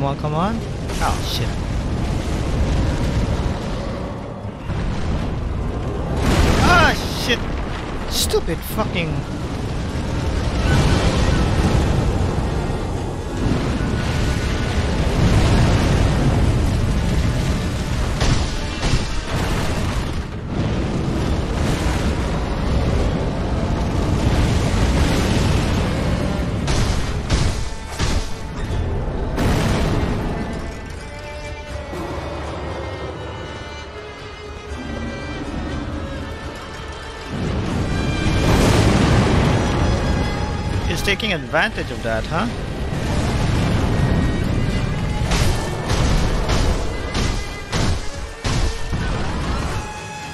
Come on, come on. Oh, shit. Ah, shit. Stupid fucking... taking advantage of that, huh?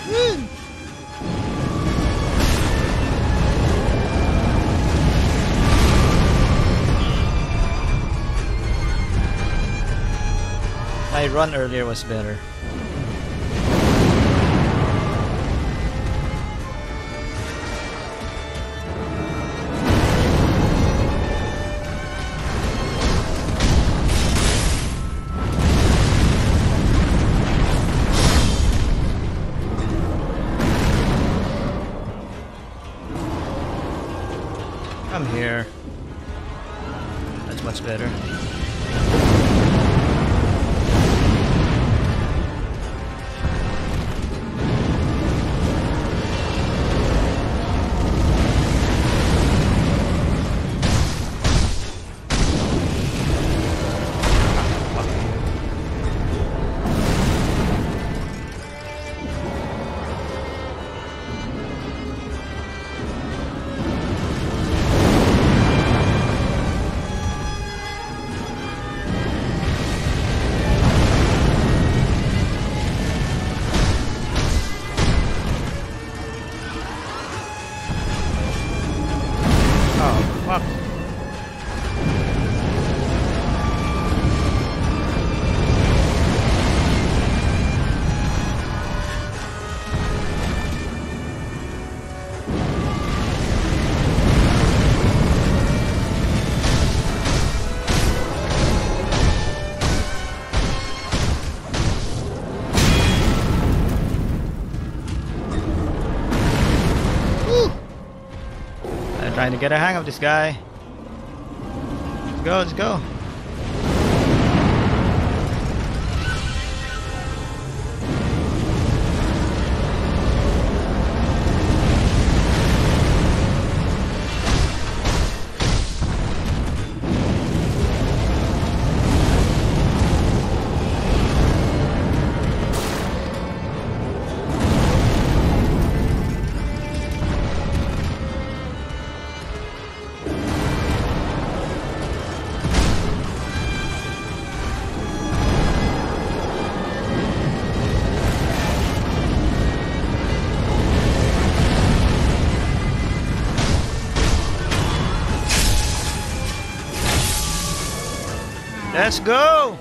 Hmm. My run earlier was better. Trying to get a hang of this guy. Let's go, let's go. Let's go!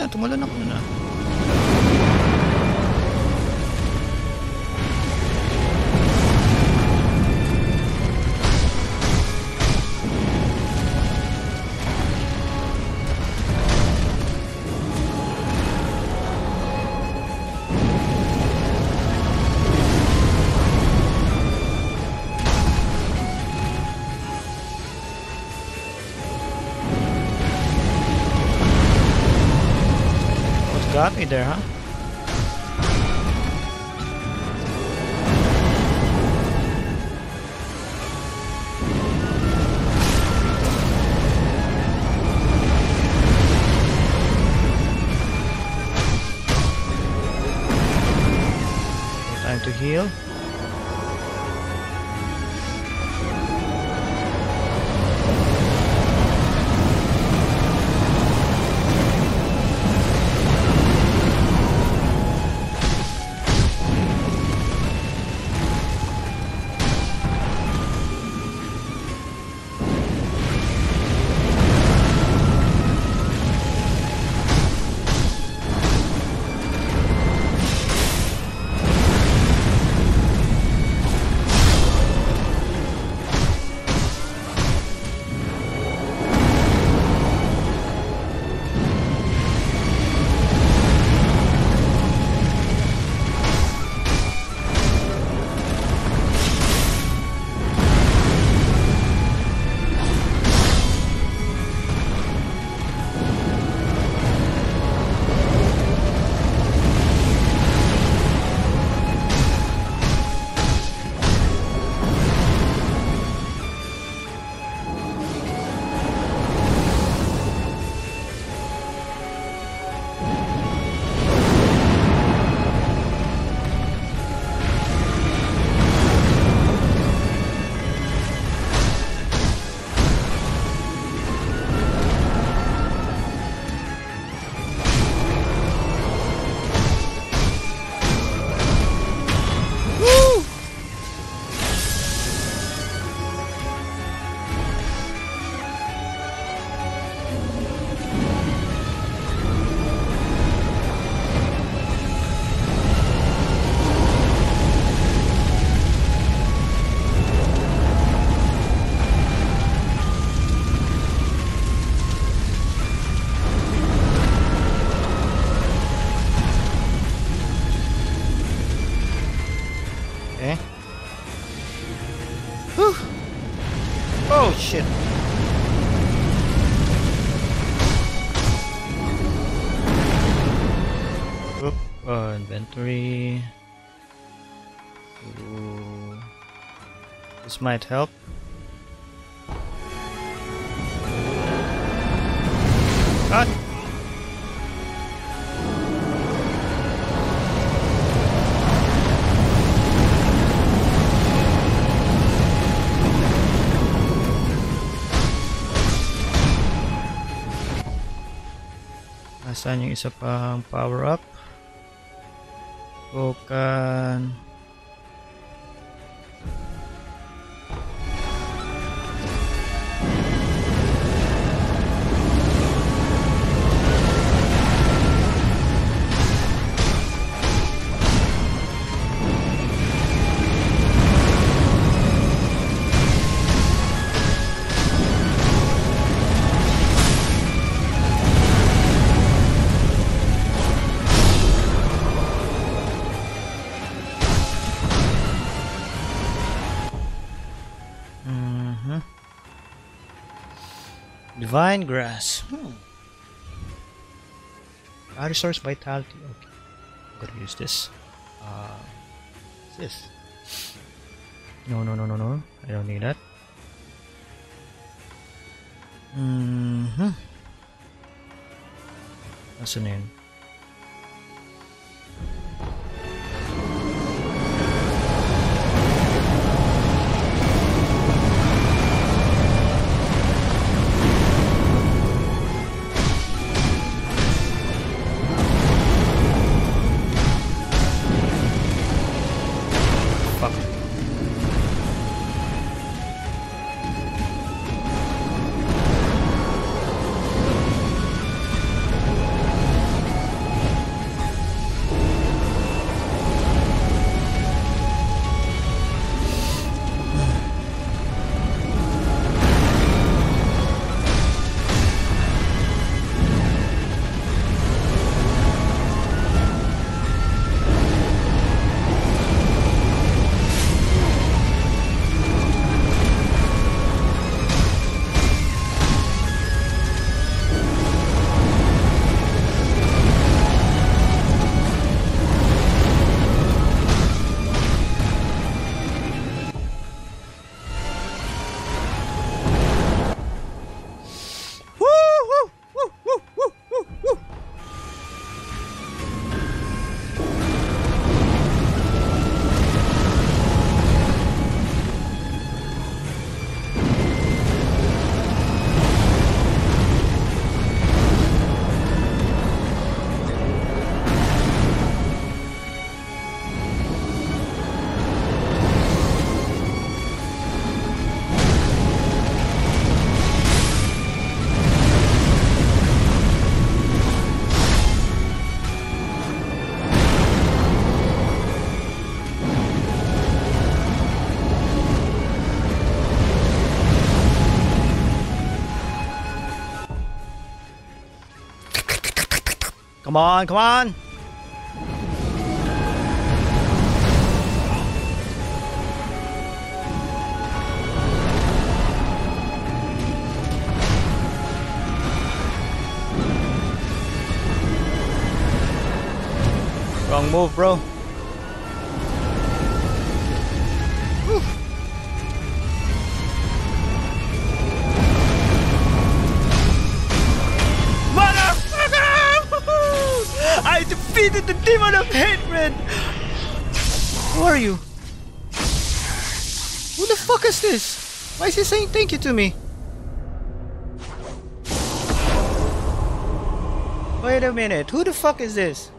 na, tumulo na. Got me there, huh? Time to heal. Inventory. Ooh. This might help. Cut! Nasaan yung isa pang power up? Bukan. Divine grass. Hmm. Resource vitality. Okay. I'm gonna use this. Uh, what's this? No, no, no, no, no. I don't need that. Mhm. Nasaan na yun? Fuck. Come on, come on! Wrong move, bro. The demon of hatred! Who are you? Who the fuck is this? Why is he saying thank you to me? Wait a minute, who the fuck is this?